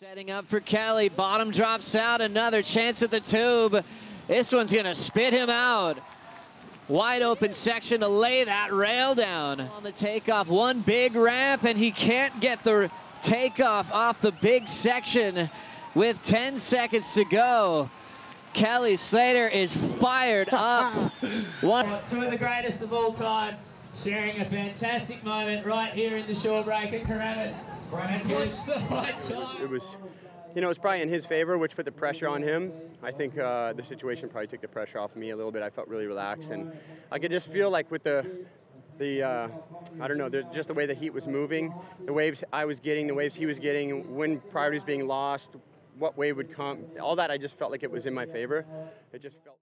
Setting up for Kelly. Bottom drops out. Another chance at the tube. This one's going to spit him out. Wide open section to lay that rail down. On the takeoff, one big ramp, and he can't get the takeoff off the big section with 10 seconds to go. Kelly Slater is fired up. One. Two of the greatest of all time, sharing a fantastic moment right here in the shore break at Keramas. And it's the right time. it was, you know, it was probably in his favor, which put the pressure on him. I think uh, the situation probably took the pressure off me a little bit. I felt really relaxed, and I could just feel like with the, the, uh, I don't know, the, just the way the heat was moving, the waves I was getting, the waves he was getting, when priorities being lost, what wave would come, all that. I just felt like it was in my favor. It just felt.